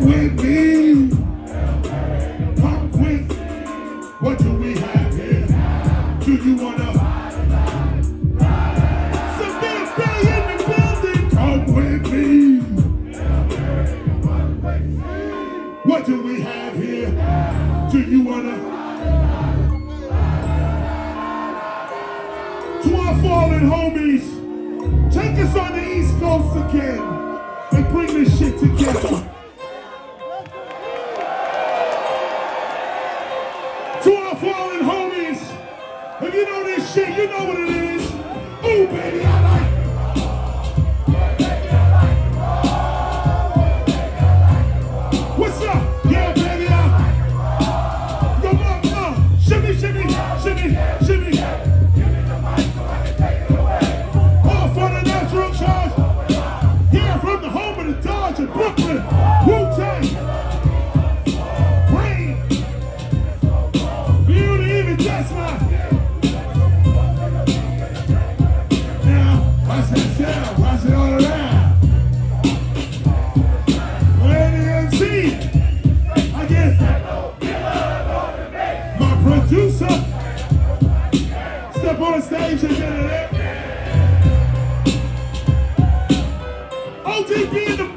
With me. Come quick. What do we have here? Do you wanna? Some big bay in the building. Come with me. What do we have here? Do you wanna? To our fallen homies, take us on the East Coast again and bring this shit together. To our fallen homies, if you know this shit, you know what it is. Ooh, baby, I like Step on stage and get eh? it. OTP in the